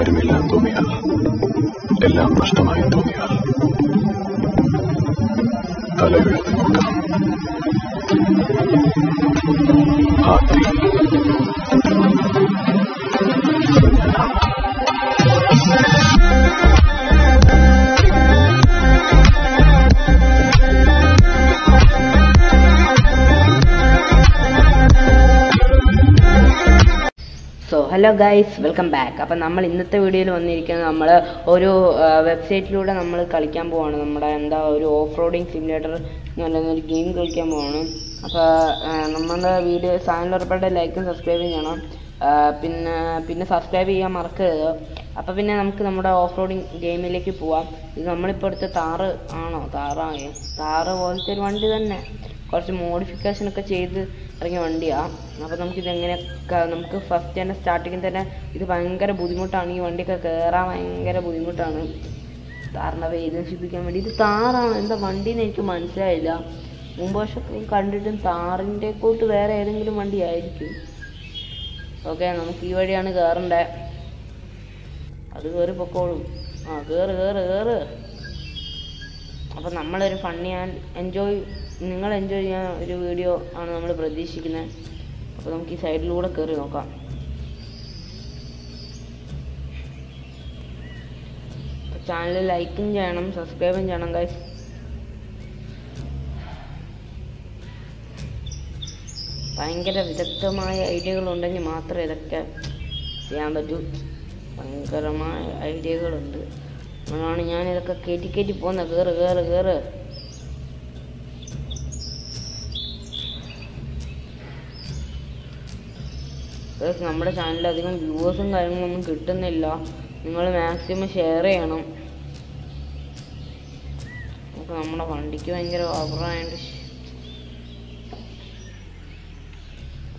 ആരുമില്ലാൻ തോന്നിയാൽ എല്ലാം നഷ്ടമായി തോന്നിയാൽ തല ഉയർത്തി നോക്കാം Haathi Hello guys welcome back അപ്പം നമ്മൾ ഇന്നത്തെ വീഡിയോയിൽ വന്നിരിക്കുന്നത് നമ്മൾ ഒരു വെബ്സൈറ്റിലൂടെ നമ്മൾ കളിക്കാൻ പോവാണ്. നമ്മുടെ എന്താ ഒരു ഓഫ് റോഡിങ് സിമുലേറ്റർ എന്ന് പറയുന്ന ഒരു ഗെയിം കളിക്കാൻ പോവാണ്. അപ്പോൾ നമ്മുടെ വീഡിയോ ചാനൽ ഉറപ്പായിട്ട് ലൈക്കും സബ്സ്ക്രൈബും ചെയ്യണം. പിന്നെ പിന്നെ സബ്സ്ക്രൈബ് ചെയ്യാൻ മറക്കരുത്. അപ്പോൾ പിന്നെ നമുക്ക് നമ്മുടെ ഓഫ് റോഡിങ് ഗെയിമിലേക്ക് പോവാം. ഇത് നമ്മളിപ്പോൾ എടുത്ത താറ് ആണോ? താറാണ് താറ് പോലത്തെ ഒരു വണ്ടി തന്നെ. കുറച്ച് മോഡിഫിക്കേഷൻ ഒക്കെ ചെയ്ത് ഇറങ്ങിയ വണ്ടിയാണ് അപ്പോൾ നമുക്കിത് എങ്ങനെയൊക്കെ നമുക്ക് ഫസ്റ്റ് തന്നെ സ്റ്റാർട്ടിങ്ങിൽ തന്നെ ഇത് ഭയങ്കര ബുദ്ധിമുട്ടാണ്. ഈ വണ്ടിയൊക്കെ കയറാൻ ഭയങ്കര ബുദ്ധിമുട്ടാണ്. താറിനെ വേദനിപ്പിക്കാൻ വേണ്ടി. ഇത് താറാണ് എന്താ വണ്ടിന്ന് എനിക്ക് മനസ്സിലായില്ല. മുമ്പ് വർഷം കണ്ടിട്ടും താറിന്റെ കൂട്ട് വേറെ ഏതെങ്കിലും വണ്ടി ആയിരിക്കും. ഓക്കെ നമുക്ക് ഈ വഴിയാണ് കയറേണ്ടത് അത് കയറി പൊക്കോളും. ആ കയറ് കയറ് കയറ് നമ്മളൊരു ഫണ്ണി ആൻഡ് എൻജോയ് നിങ്ങൾ എൻജോയ് ചെയ്യാൻ ഒരു വീഡിയോ ആണ് നമ്മൾ പ്രതീക്ഷിക്കുന്നത്. അപ്പോൾ നമുക്ക് ഈ സൈഡിലൂടെ കയറി നോക്കാം. ചാനൽ ലൈക്കും ചെയ്യണം സബ്സ്ക്രൈബും ചെയ്യണം ഗൈസ് ഭയങ്കര വിദഗ്ധമായ ഐഡിയകൾ ഉണ്ടെങ്കിൽ മാത്രമേ ഇതൊക്കെ ചെയ്യാൻ പറ്റൂ. ഭയങ്കരമായ ഐഡിയകളുണ്ട് അതുകൊണ്ടാണ് ഞാൻ ഇതൊക്കെ കയറ്റി കയറ്റി പോകുന്നത് കയറ് കയറ് കയറ് നമ്മുടെ ചാനലിൽ അധികം വ്യൂവേഴ്സും കാര്യങ്ങളൊന്നും കിട്ടുന്നില്ല. നിങ്ങൾ മാക്സിമം ഷെയർ ചെയ്യണം. നമ്മുടെ വണ്ടിക്ക് ഭയങ്കര ഓവറായതുകൊണ്ട്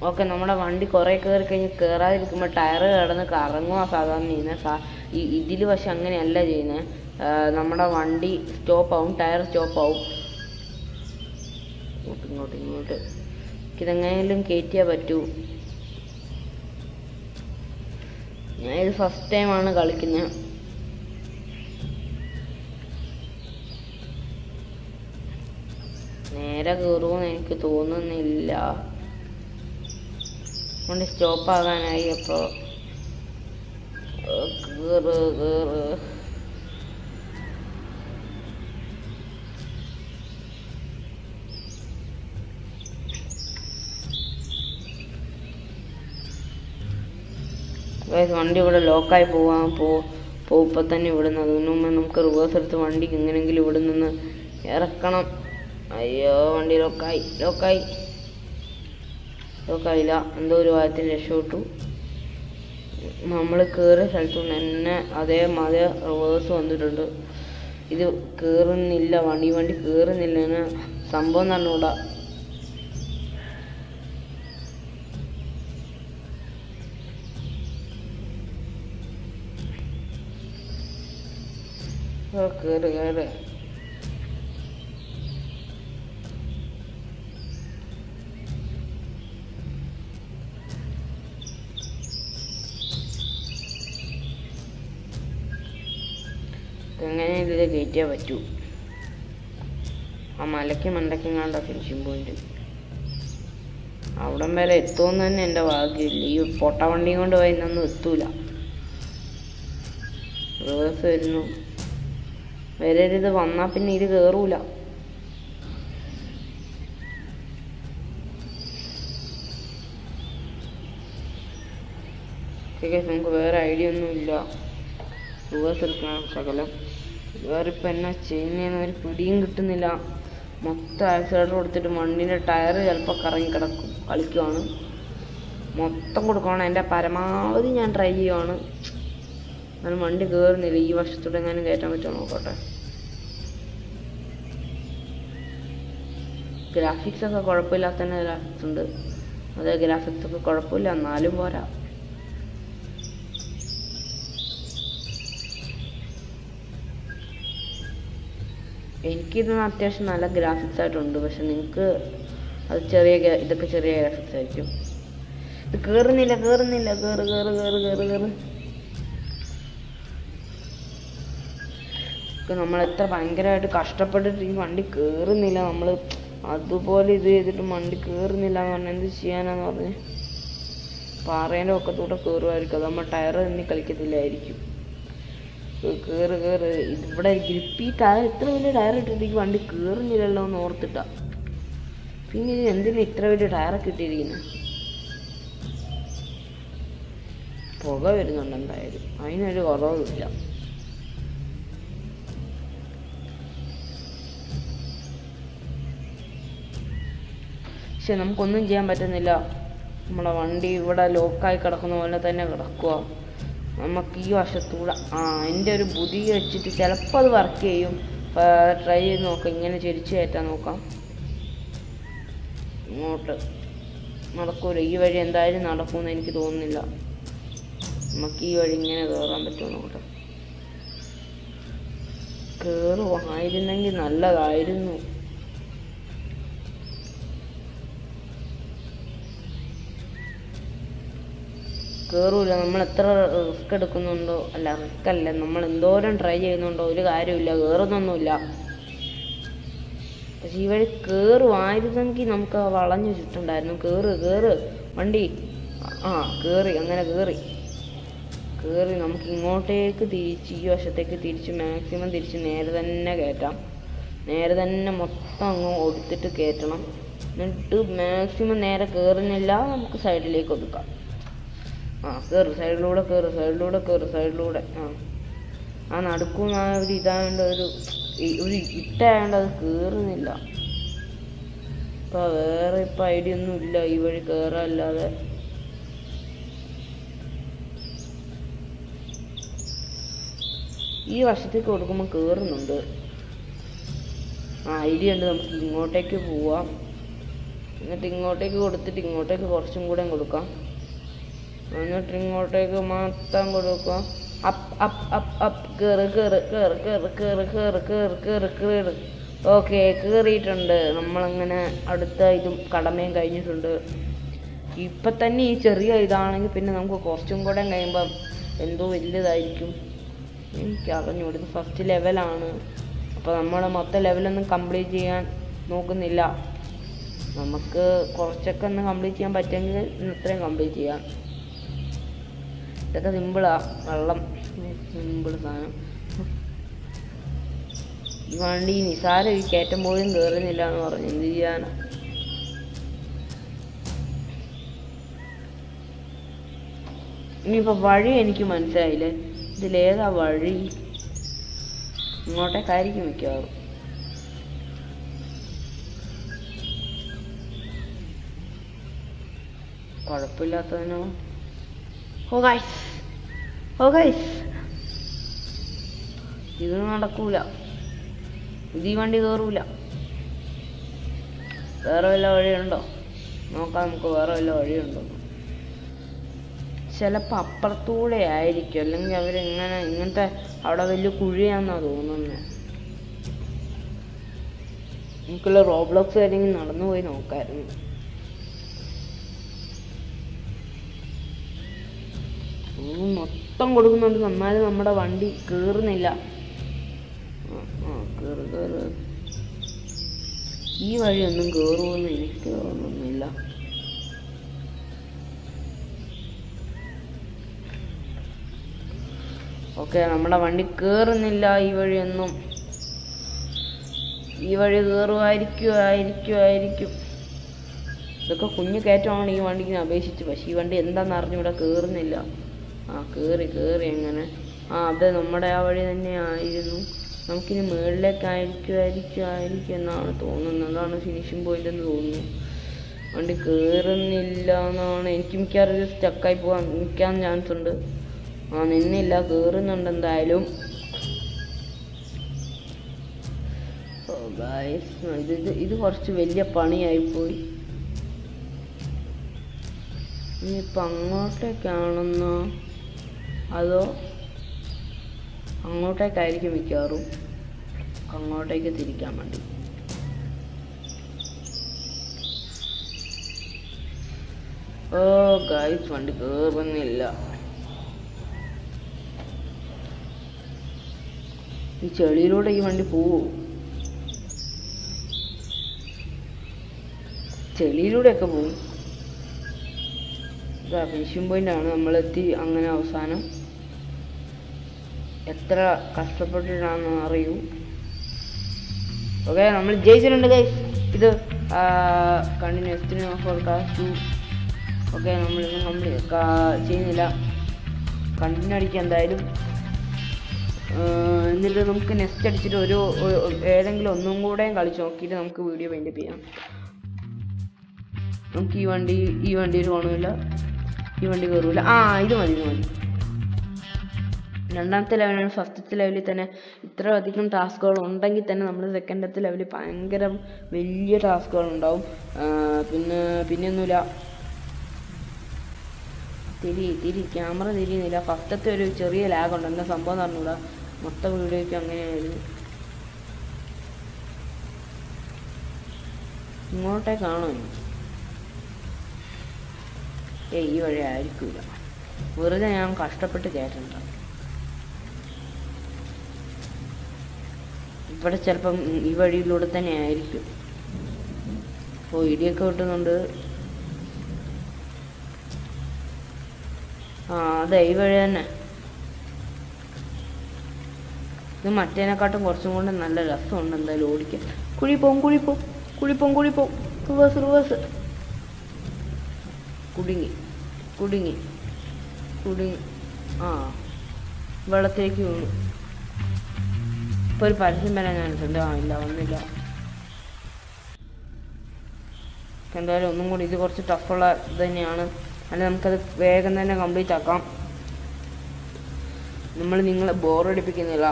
ഓക്കെ നമ്മുടെ വണ്ടി കുറേ കയറി കഴിഞ്ഞ് കയറാതിരിക്കുമ്പോൾ ടയർ കിടന്ന് കറങ്ങുക സാധാരണ ചെയ്യുന്നത് ഇതിൽ പക്ഷെ അങ്ങനെയല്ല ചെയ്യുന്നത് നമ്മുടെ വണ്ടി സ്റ്റോപ്പ് ആവും ടയർ സ്റ്റോപ്പ് ആവും ഇങ്ങോട്ട് ഇങ്ങോട്ട് ഇങ്ങോട്ട്. ഇതെങ്ങനെയും കയറ്റിയേ പറ്റൂ. ഞാൻ ഇത് ഫസ്റ്റ് ടൈമാണ് കളിക്കുന്നത് നേരെ കയറുമെന്ന് എനിക്ക് തോന്നുന്നില്ല. കൊണ്ട് സ്റ്റോപ്പ് ആവാനായി അപ്പോൾ Guys, വണ്ടി ഇവിടെ ലോക്കായി പോവാൻ പോ പോകുമ്പോൾ തന്നെ ഇവിടുന്ന്. നിന്ന് മുമ്പ് നമുക്ക് റിവേഴ്സ് എടുത്ത് വണ്ടിക്ക് എങ്ങനെയെങ്കിലും ഇവിടെ നിന്ന് ഇറക്കണം. അയ്യോ വണ്ടി ലോക്കായി ലോക്കായി. ലോക്കായില്ല എന്തോ ഒരു വാരത്തിൽ രക്ഷപ്പെട്ടു. നമ്മൾ കയറിയ സ്ഥലത്തു നിന്ന് തന്നെ അതേ അതേ റിവേഴ്സ് വന്നിട്ടുണ്ട്. ഇത് കയറുന്നില്ല വണ്ടി വണ്ടി കയറുന്നില്ല എന്ന് സംഭവം നടന്നുടാ. ഓ, കേറ്. എങ്ങനെ ഇതിൽ കയറ്റിയാൽ പറ്റൂ? ആ മലയ്ക്ക് മണ്ടയ്ക്കും കണ്ട ഫിനിഷിംഗ് പോയിന്റ് അവിടം വരെ എത്തുമെന്ന് തന്നെ എന്റെ ഭാഗ്യമില്ല. ഈ പൊട്ട വണ്ടിയും കൊണ്ട് പോയിന്നൊന്നും എത്തൂല. റിവേഴ്സ് വരുന്നു. വരരുത്. വന്നാൽ പിന്നെ ഇത് കയറൂല നമുക്ക് വേറെ ഐഡിയ ഒന്നും ഇല്ല റിവേഴ്സ് എടുക്കണം. ശകലം. വേറെ ഇപ്പം എന്നാ ചെയ്യുന്നതെന്ന് ഒരു പിടിയും കിട്ടുന്നില്ല. മൊത്തം ആക്സിലേറ്റർ കൊടുത്തിട്ട് മണ്ണിന്റെ ടയർ ചിലപ്പോൾ കറങ്ങി കിടക്കും. കളിക്കുവാണ്. മൊത്തം കൊടുക്കണം എന്റെ പരമാവധി ഞാൻ ട്രൈ ചെയ്യുവാണ്. എന്നാലും വണ്ടി കയറുന്നില്ല ഈ വർഷത്തോടെ എങ്ങാനും കയറ്റാൻ പറ്റുമോ നോക്കട്ടെ. ഗ്രാഫിക്സ് ഒക്കെ കുഴപ്പമില്ലാത്ത തന്നെ ഗ്രാഫിക്സ് ഉണ്ട് അതെ ഗ്രാഫിക്സ് ഒക്കെ കുഴപ്പമില്ല. എന്നാലും പോരാ. എനിക്കിതൊന്ന് അത്യാവശ്യം നല്ല ഗ്രാഫിക്സ് ആയിട്ടുണ്ട്. പക്ഷെ നിങ്ങൾക്ക് അത് ചെറിയ ഇതൊക്കെ ചെറിയ ഗ്രാഫിക്സ് ആയിരിക്കും. ഇത് കയറുന്നില്ല കയറുന്നില്ല കയറ് കയറ് കയറ് കയറ് കയറ് നമ്മൾ എത്ര ഭയങ്കരമായിട്ട് കഷ്ടപ്പെട്ടിട്ട് ഈ വണ്ടി കയറുന്നില്ല നമ്മൾ അതുപോലെ ഇത് ചെയ്തിട്ട് വണ്ടി കയറുന്നില്ല എന്ന് പറഞ്ഞാൽ എന്ത് ചെയ്യാനാന്ന് പറഞ്ഞ്. പാറേന്റെ ഒക്കത്തൂടെ കയറുമായിരിക്കും അത് നമ്മൾ ടയർ തന്നെ കളിക്കത്തില്ലായിരിക്കും. കയറ് കയറ് ഇവിടെ ഗ്രിപ്പി ടയർ ഇത്ര വലിയ ടയർ ഇട്ടിട്ട് ഈ വണ്ടി കയറുന്നില്ലല്ലോ എന്ന് ഓർത്തിട്ടാ. പിന്നെ ഇത് എന്തിനാ ഇത്ര വലിയ ടയറൊക്കെ ഇട്ടിരിക്കുന്നത് പുക വരുന്നുണ്ട് എന്തായാലും. അതിനൊരു കുറവുമില്ല. പക്ഷെ നമുക്കൊന്നും ചെയ്യാൻ പറ്റുന്നില്ല. നമ്മുടെ വണ്ടി ഇവിടെ ലോക്കായി കിടക്കുന്ന പോലെ തന്നെ കിടക്കുക നമുക്ക് ഈ വശത്തൂടെ ആ എന്റെ ഒരു ബുദ്ധി വെച്ചിട്ട് ചിലപ്പോൾ അത് വർക്ക് ചെയ്യും. ട്രൈ ചെയ്ത് നോക്കാം ഇങ്ങനെ ചിരിച്ചു കയറ്റാൻ നോക്കാം. ഇങ്ങോട്ട് നടക്കൂല. ഈ വഴി എന്തായാലും നടക്കുമെന്ന് എനിക്ക് തോന്നുന്നില്ല. നമുക്ക് ഈ വഴി ഇങ്ങനെ കയറാൻ പറ്റുമോ നോക്കട്ടെ കയറുമായിരുന്നെങ്കിൽ നല്ലതായിരുന്നു. കയറൂല നമ്മൾ എത്ര റിസ്ക് എടുക്കുന്നുണ്ടോ? അല്ല റിസ്ക് അല്ല. നമ്മൾ എന്തോരം ട്രൈ ചെയ്യുന്നുണ്ടോ? ഒരു കാര്യമില്ല കയറുന്നൊന്നുമില്ല പക്ഷെ ഈ വഴി കയറുമായിരുന്നെങ്കിൽ നമുക്ക് വളഞ്ഞു ചുറ്റുണ്ടായിരുന്നു. കയറ് കയറ് വണ്ടി. ആ കയറി അങ്ങനെ കയറി കയറി നമുക്ക് ഇങ്ങോട്ടേക്ക് തിരിച്ച് ഈ വശത്തേക്ക് തിരിച്ച് മാക്സിമം തിരിച്ച് നേരെ തന്നെ കയറ്റാം. നേരെ തന്നെ മൊത്തം അങ്ങ് ഒടുത്തിട്ട് കയറ്റണം. എന്നിട്ട് മാക്സിമം നേരെ കയറുന്നില്ല നമുക്ക് സൈഡിലേക്ക് ഒതുക്കാം. ആ കയറ് സൈഡിലൂടെ കയറ് സൈഡിലൂടെ കയറ് സൈഡിലൂടെ. ആ. ആ നടുക്കും ആ ഒരു ഇതായതുകൊണ്ട് ഒരു ഒരു ഇട്ടായതുകൊണ്ട് അത് കയറുന്നില്ല ഇപ്പം വേറെ ഇപ്പം ഐഡിയ ഒന്നും ഇല്ല ഈ വഴി കയറാല്ലാതെ ഈ വശത്തേക്ക് കൊടുക്കുമ്പോൾ കേറുന്നുണ്ട്. ആ ഐഡിയ ഉണ്ട് നമുക്ക് ഇങ്ങോട്ടേക്ക് പോവാം. എന്നിട്ട് ഇങ്ങോട്ടേക്ക് കൊടുത്തിട്ട് ഇങ്ങോട്ടേക്ക് കുറച്ചും കൂടെ കൊടുക്കാം. എന്നിട്ട് ഇങ്ങോട്ടേക്ക് മൊത്തം കൊടുക്കുക. അപ്പ് അപ്പ് അപ്പ് അപ്പ് കയറ് കയറ് കയറ് കയറ് കയറ് കയറ് കയറ് കയറ് കയറ് ഓക്കെ കയറിയിട്ടുണ്ട് നമ്മളങ്ങനെ അടുത്ത ഇതും കടമയും കഴിഞ്ഞിട്ടുണ്ട്. ഇപ്പം തന്നെ ഈ ചെറിയ ഇതാണെങ്കിൽ പിന്നെ നമുക്ക് കുറച്ചും കൂടെ കഴിയുമ്പം എന്തോ വലുതായിരിക്കും. എനിക്ക് ഇവിടുന്ന് ഫസ്റ്റ് ലെവലാണ് അപ്പോൾ നമ്മൾ മൊത്തം ലെവലൊന്നും കംപ്ലീറ്റ് ചെയ്യാൻ നോക്കുന്നില്ല. നമുക്ക് കുറച്ചൊക്കെ ഒന്ന് കംപ്ലീറ്റ് ചെയ്യാൻ പറ്റുമെങ്കിൽ ഇത്രയും കംപ്ലീറ്റ് ചെയ്യാം. ഇതൊക്കെ സിമ്പിളാ വെള്ളം. സിമ്പിൾ സാധനം. ഈ വണ്ടി നിസാര ഈ കയറ്റം പോലും കയറുന്നില്ല എന്ന് പറഞ്ഞു. എന്ത് ചെയ്യാനാ? ഇനിയിപ്പോൾ വഴി എനിക്ക് മനസ്സിലായില്ലേ? ഇതിലേതാ വഴി? ഇങ്ങോട്ടേക്കായിരിക്കും മിക്കവാറും. കുഴപ്പമില്ലാത്തതിനോ ഓ ഗൈസ് ഓ ഗൈസ് ഇത് നടക്കൂല. ഇത് ഈ വണ്ടി കയറൂല വേറെ വല്ല വഴിയുണ്ടോ? നോക്കാം നമുക്ക് വേറെ വല്ല വഴിയുണ്ടോ? ചിലപ്പോൾ അപ്പുറത്തൂടെ ആയിരിക്കും. അല്ലെങ്കിൽ അവരിങ്ങനെ ഇങ്ങനത്തെ അവിടെ വലിയ കുഴിയാന്നാ തോന്നുന്നത് എനിക്കുള്ള റോബ്ലോക്സ് അല്ലെങ്കിൽ നടന്നു പോയി നോക്കായിരുന്നു. ഉം, മൊത്തം കൊടുക്കുന്നുണ്ട്. എന്നാലും നമ്മുടെ വണ്ടി കേറുന്നില്ല. ഈ വഴി ഈ വഴിയൊന്നും കേറുമെന്ന് എനിക്ക് തോന്നുന്നില്ല. ഓക്കെ നമ്മുടെ വണ്ടി കേറുന്നില്ല ഈ വഴിയൊന്നും ഈ വഴി കയറുമായിരിക്കും ആയിരിക്കും ആയിരിക്കും. ഇതൊക്കെ കുഞ്ഞു കയറ്റമാണ് ഈ വണ്ടിക്ക് അപേക്ഷിച്ച്. പക്ഷേ ഈ വണ്ടി എന്താണെന്ന് അറിഞ്ഞൂടെ കയറുന്നില്ല ആ കയറി കയറി അങ്ങനെ. ആ അത് നമ്മുടെ ആ വഴി തന്നെ ആയിരുന്നു നമുക്കിനി മുകളിലേക്ക് ആയിരിക്കും എന്നാണ് തോന്നുന്നത്. അതാണ് ഫിനിഷിംഗ് പോയിന്റ് എന്ന് തോന്നുന്നു വണ്ടി കയറുന്നില്ല എന്നാണ്. എനിക്ക് മിക്കവാറും ഇത് സ്റ്റക്കായി പോകാൻ നിൽക്കാൻ ചാൻസ് ഉണ്ട്. ആ നിന്നില്ല കയറുന്നുണ്ട് എന്തായാലും. ഇത് ഇത് കുറച്ച് വലിയ പണിയായിപ്പോയി. ഇനിയിപ്പോൾ അങ്ങോട്ടേക്കാണെന്നോ? അതോ അങ്ങോട്ടേക്കായിരിക്കും മിക്കവാറും അങ്ങോട്ടേക്ക് തിരിക്കാൻ വേണ്ടി. ഓ ഗൈസ് വണ്ടി കയറുന്നില്ല ഈ ചെളിയിലൂടെ ഈ വണ്ടി പോവോ? ചെളിയിലൂടെയൊക്കെ ഇതാ ഫിനിഷിംഗ് ആണ്. നമ്മളെത്തി അങ്ങനെ അവസാനം എത്ര കഷ്ടപ്പെട്ടിട്ടാണെന്ന് അറിയൂ. ഓക്കെ നമ്മൾ ജയിച്ചിട്ടുണ്ട് ഇത് continuous three four two okay നമ്മൾ നമ്മൾ ചെയ്യുന്നില്ല. കണ്ടിന്യൂ അടിക്കുക എന്തായാലും. എന്നിട്ട് നമുക്ക് നെക്സ്റ്റ് അടിച്ചിട്ട് ഒരു ഒരു- ഏതെങ്കിലും ഒന്നും കൂടെ കളിച്ച് നോക്കിയിട്ട് നമുക്ക് വീഡിയോ പെയിന്റ് ചെയ്യാം. നമുക്ക് ഈ വണ്ടി ഈ വണ്ടിയിൽ പോകണമില്ല ഈ വണ്ടി കയറൂല ആ ഇത് മതി ഇത് മതി. രണ്ടാമത്തെ ലെവലാണ്. ഫസ്റ്റത്തെ ലെവലിൽ തന്നെ ഇത്ര അധികം ടാസ്കുകൾ ഉണ്ടെങ്കിൽ തന്നെ നമ്മൾ സെക്കൻഡത്തെ ലെവലിൽ ഭയങ്കര വലിയ ടാസ്കുകൾ ഉണ്ടാവും. പിന്നെ പിന്നെയൊന്നുമില്ല. തിരി തിരി ക്യാമറ തിരിയുന്നില്ല. ഫസ്റ്റത്തെ ഒരു ചെറിയ ലാഗ് ഉണ്ട്. എന്താ സംഭവം പറഞ്ഞൂടാ മൊത്തം വീഡിയോയ്ക്ക് അങ്ങനെയായിരുന്നു. ഇങ്ങോട്ടേക്കാണോ? ഏയ് ഈ വഴി ആയിരിക്കൂല. വെറുതെ ഞാൻ കഷ്ടപ്പെട്ട് കയറ്റണ്ട ഇവിടെ ചിലപ്പം ഈ വഴിയിലൂടെ തന്നെ ആയിരിക്കും. ഓ ഇടിയൊക്കെ കിട്ടുന്നുണ്ട് ആ അതെ ഈ വഴി തന്നെ. ഇത് മറ്റേനെക്കാട്ടും കുറച്ചും കൂടെ നല്ല രസമുണ്ട് എന്തായാലും ഓടിക്കാൻ. കുഴി കുഴിപ്പോ കുഴി കുഴിപ്പോ. കുഴി പോവും കുഴി പോവും റിവേഴ്സ് റിവേഴ്സ്. കുടുങ്ങി കുടുങ്ങി കുടുങ്ങി. ആ വെള്ളത്തിലേക്ക് വീണു. ഇപ്പൊ ഒരു പരസ്യം വരാൻ ഞാനിട്ടുണ്ട് ആ ഇല്ല ഒന്നുമില്ല. എന്തായാലും ഒന്നും കൂടി ഇത് കുറച്ച് ടഫുള്ള ഇത് തന്നെയാണ്. അല്ല നമുക്കത് വേഗം തന്നെ കംപ്ലീറ്റ് ആക്കാം. നമ്മൾ നിങ്ങളെ ബോറടിപ്പിക്കുന്നില്ല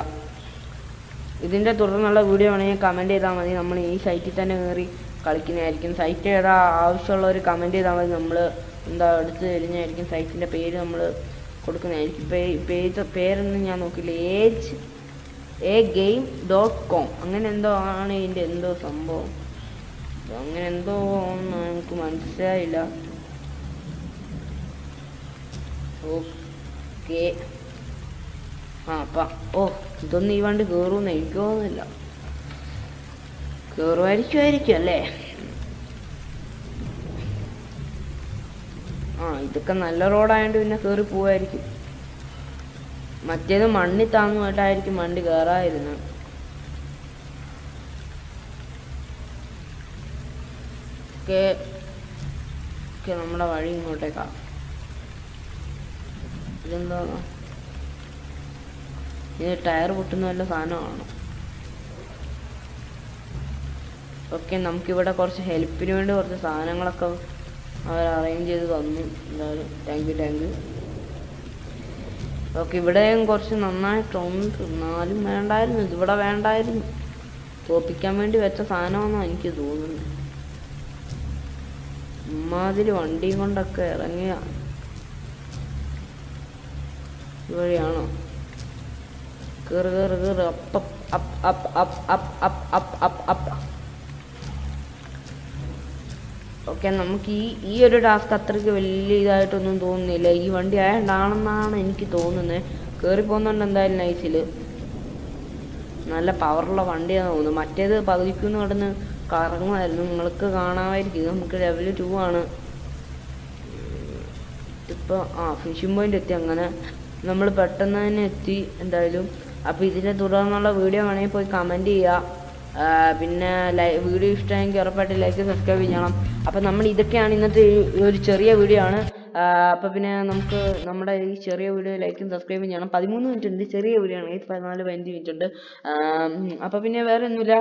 ഇതിന്റെ തുടർന്നുള്ള വീഡിയോ വേണമെങ്കിൽ കമന്റ് ചെയ്താൽ മതി. നമ്മൾ ഈ സൈറ്റിൽ തന്നെ കയറി കളിക്കുന്നതായിരിക്കും. സൈറ്റ് ഏതാ ആവശ്യമുള്ളവർ കമന്റ് ചെയ്താൽ മതി. നമ്മൾ എന്താ എടുത്ത് തരുന്നതായിരിക്കും സൈറ്റിന്റെ പേര് നമ്മൾ കൊടുക്കുന്നതായിരിക്കും. പേര് പേരൊന്നും ഞാൻ നോക്കില്ല. Age a game dot com അങ്ങനെ എന്തോ ആണ് ഇതിന്റെ എന്തോ സംഭവം. അങ്ങനെ എന്തോ എനിക്ക് മനസ്സിലായില്ല. ഓക്കെ. ആ അപ്പ. ഓ ഇതൊന്നും ഈ വണ്ടി കയറുമെന്ന് എനിക്ക് തോന്നുന്നില്ല. കയറുമായിരിക്കുമായിരിക്കും അല്ലേ? ആ ഇതൊക്കെ നല്ല റോഡായതുകൊണ്ട് പിന്നെ കയറി പോവായിരിക്കും. മറ്റേത് മണ്ണി താങ്ങുമായിട്ടായിരിക്കും വണ്ടി കയറാതിരുന്നത് ഓക്കെ നമ്മുടെ വഴി ഇങ്ങോട്ടേക്കാം. ഇതെന്താ? ഇത് ടയർ പൊട്ടുന്ന വല്ല സാധനമാണോ? ഓക്കെ നമുക്കിവിടെ കുറച്ച് ഹെൽപ്പിന് വേണ്ടി കുറച്ച് സാധനങ്ങളൊക്കെ അവർ അറേഞ്ച് ചെയ്ത് തന്നു. എന്തായാലും thank you thank you. Okay ഇവിടെയും കുറച്ച് നന്നായിട്ടുണ്ട്. എന്നാലും വേണ്ടായിരുന്നു. ഇതിവിടെ വേണ്ടായിരുന്നു. തോപ്പിക്കാൻ വേണ്ടി വെച്ച സാധനമാണെന്നാണ് എനിക്ക് തോന്നുന്നത്. ഇമ്മാതിരി വണ്ടിയും കൊണ്ടൊക്കെ ഇറങ്ങിയ ഇതുവഴിയാണോ കീറ് കീറ് അപ്പ up up up up up up up up. Okay നമുക്ക് ഈ ഈ ഒരു ടാസ്ക് അത്രയ്ക്ക് വലിയ ഇതായിട്ടൊന്നും തോന്നുന്നില്ല. ഈ വണ്ടി ആയതുകൊണ്ടാണെന്നാണ് എനിക്ക് തോന്നുന്നത് കയറി പോകുന്നുണ്ട് എന്തായാലും നൈസിൽ നല്ല പവറുള്ള വണ്ടിയാണ് തോന്നുന്നു. മറ്റേത് പകുതിക്കുന്ന് കിടന്ന് കറങ്ങുമായിരുന്നു. നിങ്ങൾക്ക് കാണാമായിരിക്കും. നമുക്ക് ലെവൽ ടു ആണ്. ഇപ്പോൾ ആ ഫിഷിംഗ് പോയിന്റ് എത്തി അങ്ങനെ. നമ്മൾ പെട്ടെന്ന് തന്നെ എത്തി എന്തായാലും. അപ്പോൾ ഇതിനെ തുടർന്നുള്ള വീഡിയോ വേണമെങ്കിൽ പോയി കമന്റ് ചെയ്യുക ആ, പിന്നെ ലൈ വീഡിയോ ഇഷ്ടമെങ്കിൽ ഉറപ്പായിട്ട് ലൈക്ക് സബ്സ്ക്രൈബ് ചെയ്യണം. അപ്പം നമ്മൾ ഇതൊക്കെയാണ് ഇന്നത്തെ ഒരു ചെറിയ വീഡിയോ ആണ്. അപ്പം പിന്നെ നമുക്ക് നമ്മുടെ ഈ ചെറിയ വീഡിയോ ലൈക്കും സബ്സ്ക്രൈബും ചെയ്യണം. പതിമൂന്ന് മിനിറ്റ് ഉണ്ട്. ചെറിയ വീഡിയോ ആണ്. പതിനാല് പതിനഞ്ച് മിനിറ്റ് ഉണ്ട്. അപ്പം പിന്നെ വേറെ ഒന്നുമില്ല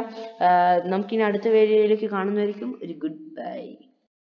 നമുക്കിനി അടുത്ത വീഡിയോയിലേക്ക് കാണുന്നതായിരിക്കും ഒരു ഗുഡ് ബൈ